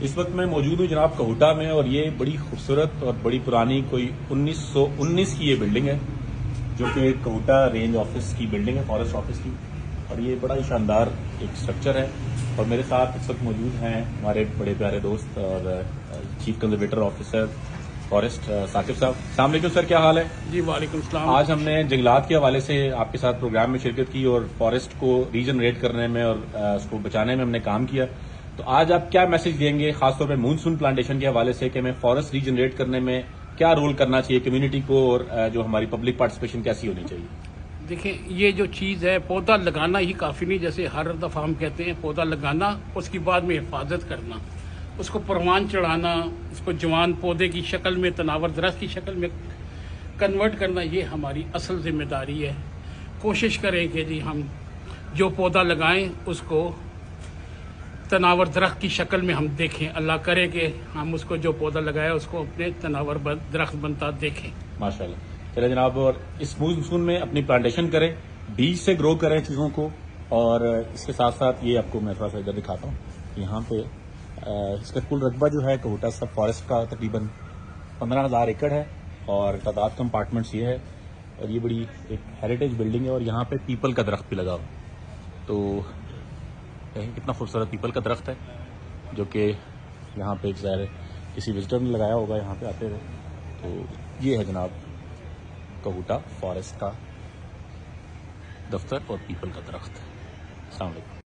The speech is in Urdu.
اس وقت میں موجود ہوں جناب کہوٹا میں اور یہ بڑی خوبصورت اور بڑی پرانی کوئی انیس سو انیس کی یہ بلڈنگ ہے جو کہ کہوٹا رینج آفس کی بلڈنگ ہے فارسٹ آفس کی۔ اور یہ بڑا ہی شاندار ایک سٹرکچر ہے۔ اور میرے ساتھ اس وقت موجود ہیں ہمارے بڑے پیارے دوست اور chief conservator officer forest Saqib صاحب۔ السلام علیکم سر کیا حال ہے؟ جی وعلیکم السلام۔ آج ہم نے جنگلات کے حوالے سے آپ کے ساتھ پروگرام میں شرکت کی اور فارسٹ کو ریجنریٹ کرنے میں اور اس کو بچانے میں ہم نے کام کیا۔ تو آج آپ کیا میسج دیں گے؟ خاص طور پہ مونسون پلانٹیشن کے حوالے سے کہ ہمیں فارسٹ ریجنریٹ کرنے میں کیا رول کرنا چاہیے کمیونٹی کو اور جو ہماری پبلک پارٹیسپیشن کیسی ہونی چاہیے؟ دیکھیں، یہ جو چیز ہے، پودا لگانا ہی کافی نہیں، جیسے ہر دفعہ ہم کہتے ہیں پودا لگانا، اس کی بعد میں حفاظت کرنا، اس کو پروان چڑھانا، اس کو جوان پودے کی شکل میں، تناور درخت کی شکل میں کنورٹ کرنا، یہ ہماری اصل ذمہ داری ہے۔ کوشش کریں کہ جی ہم جو پودا لگائیں، اس کو تناور درخت کی شکل میں ہم دیکھیں۔ اللہ کرے کہ ہم اس کو جو پودا لگایا، اس کو اپنے تناور درخت بنتا دیکھیں۔ ماشاء اللہ چلے جناب، اور اس موسم میں اپنی پلانٹیشن کریں، بیج سے گرو کریں چیزوں کو، اور اس کے ساتھ ساتھ یہ آپ کو میں تھوڑا سا ادھر دکھاتا ہوں۔ یہاں پہ اس کا کل رقبہ جو ہے کوٹا سب فارسٹ کا تقریباً پندرہ ہزار ایکڑ ہے، اور تعداد کمپارٹمنٹس یہ ہے۔ اور یہ بڑی ایک ہیریٹیج بلڈنگ ہے، اور یہاں پہ پیپل کا درخت بھی لگا ہوا۔ تو کتنا خوبصورت پیپل کا درخت ہے، جو کہ یہاں پہ ایک ظاہر کسی وزٹر نے لگایا ہوگا یہاں پہ آتے ہوئے۔ تو یہ ہے جناب کبوٹا فارسٹ کا دفتر اور پیپل کا درخت۔ السلام علیکم۔